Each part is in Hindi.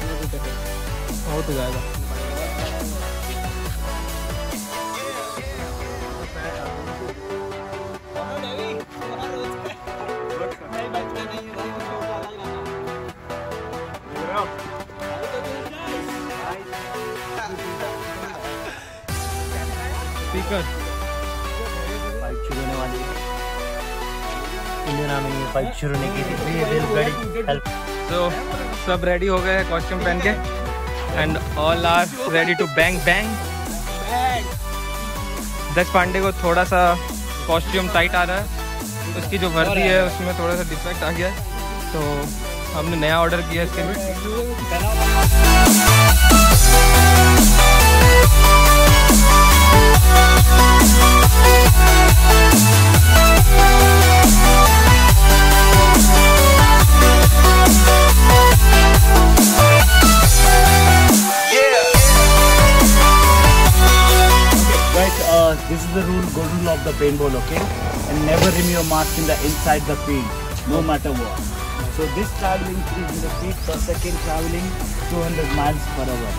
ऐसे हो जाएगा बिना जूते हो तो जाएगा। स्पीकर बाइक शुरू होने वाली है। इंडियन आर्मी शुरू नहीं की थी ये रेलगाड़ी हेल्प तो सब रेडी हो गए हैं कॉस्ट्यूम पहन के and all are ready to bang bang दस पांडे को थोड़ा सा कॉस्ट्यूम टाइट आ रहा है, उसकी जो वर्दी है, उसमें थोड़ा सा डिफेक्ट आ गया है तो हमने नया ऑर्डर किया इसके लिए। Uh, this is the rule, golden rule of the paintball, okay? And never remove your mask in the inside the field, no matter what. So this traveling 300 feet per second, traveling 200 miles per hour.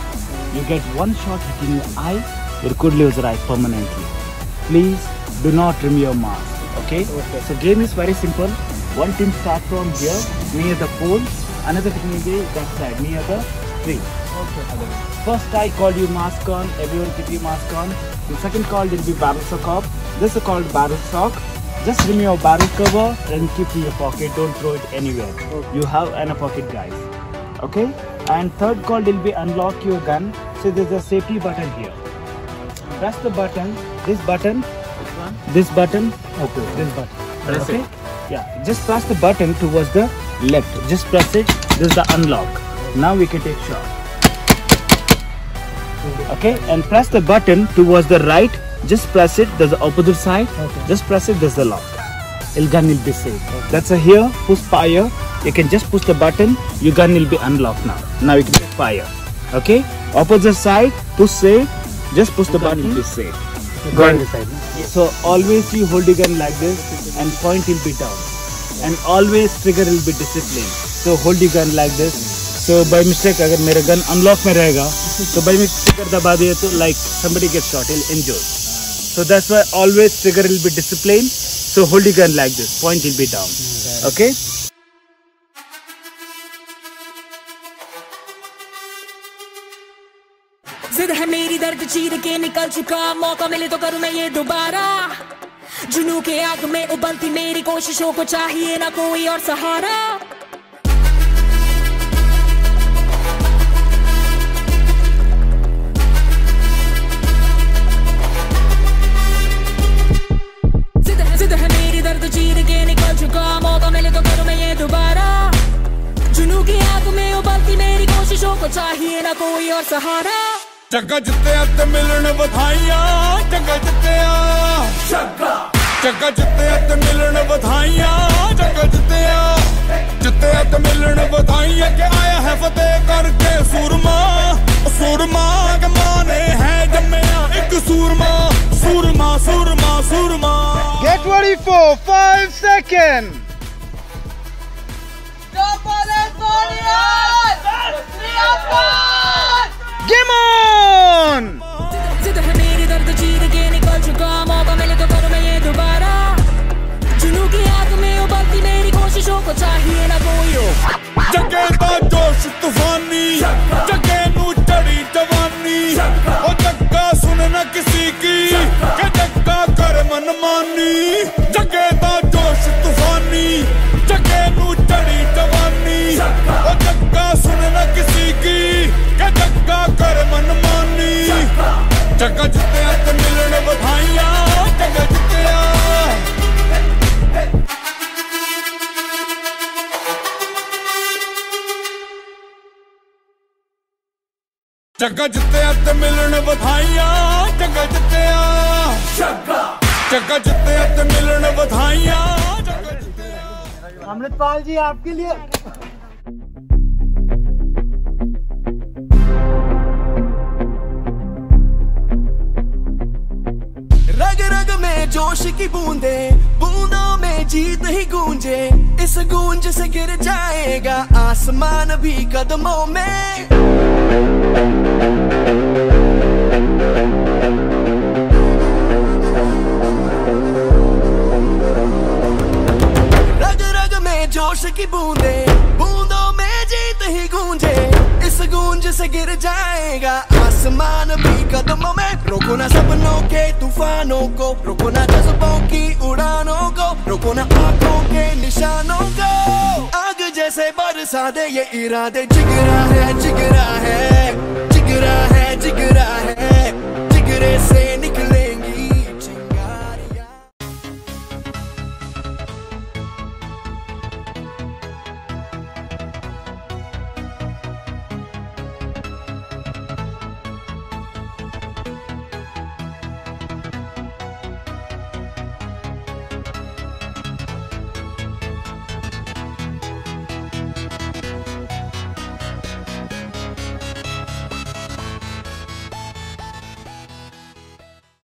You get one shot hitting your eye, you could lose your eye permanently. Please do not remove your mask, okay? okay? So game is very simple. One team start from here, near the pole. Another team will be that side, near the tree. First I call you mask on, everyone keep your mask on. The second call will be barrel sock up. This is called barrel sock. Just remove your barrel cover and keep in your pocket. Don't throw it anywhere. You have in a pocket, guys. Okay. And third call will be unlock your gun. So there's a safety button here. Press the button. This button. This button. Okay. This button. Press okay. it. Yeah. Just press the button towards the left. Just press it. This is the unlock. Now we can take shot okay and press the button towards the right just press it there's the opposite side just press it there's the lock your gun will be safe that's a here push fire you can just push the button your gun will be unlocked now now you can take fire okay opposite side push safe just push the button will be safe Go on. so always you hold your gun like this and point will be down and always trigger will be disciplined so hold your gun like this so by mistake अगर मेरा गन अनलॉक में रहेगा तो भाई मैं ट्रिगर दबा दिया तो like somebody get shot ill enjoy so that's why always trigger will be discipline so hold your gun like this point will be down okay जिद है मेरी दर्द चीर के निकल चुका। मौका मिले तो करूँ मैं ये दोबारा। जुनू के आग में उबलती मेरी कोशिशों को चाहिए ना कोई और सहारा। मेरा कोई और सहारा। चगा जुते मिलन बधाइया चगा जुते चगा जुते मिलन बधाइया चगा जुते जुते मिलन बधाइया के आया है फतेह करके सुरमा। सुरमा कमाने है जमे एक सुरमा। सुरमा सुरमा सुरमा। गेट वेडी फॉर 5 सेकंड चुका मौका मिले तो करूँ मैं ये दोबारा। जुनू की आग में उबलती मेरी कोशिशों को चाहिए ना कोई हो। जगे का जोश, तूफानी। जगे नू चढ़ी जवानी। और जग्गा सुन न किसी की। के जग्गा कर मनमानी जगे का जोश, तूफानी। जगे नू चढ़ी जवानी। और जग्गा सुन न किसी की। के जग्गा कर मनमानी जग्गा जितने ਜੱਗਾ ਜਿੱਤਿਆ ਤੇ ਮਿਲਣ ਵਧਾਈਆਂ ਜੱਗਾ ਜਿੱਤਿਆ ਜੱਗਾ ਜੱਗਾ ਜਿੱਤਿਆ ਤੇ ਮਿਲਣ ਵਧਾਈਆਂ ਜੱਗਾ ਜਿੱਤਿਆ अमृतपाल जी आपके लिए रग रग में जोश की बूंदे बूंदों में में जीत ही गूंजे इस गूंज से गिर जाएगा आसमान भी कदमों में गूंज से गिर जाएगा। आसमान भी कदम में। रोको ना सपनों के तूफानों को। रोको ना जज्बों की उड़ानों को। रोको ना आँखों के निशानों को। आग जैसे बरसा दे ये इरादे जिगरा है जिगरा है जिगरा है जिगरा है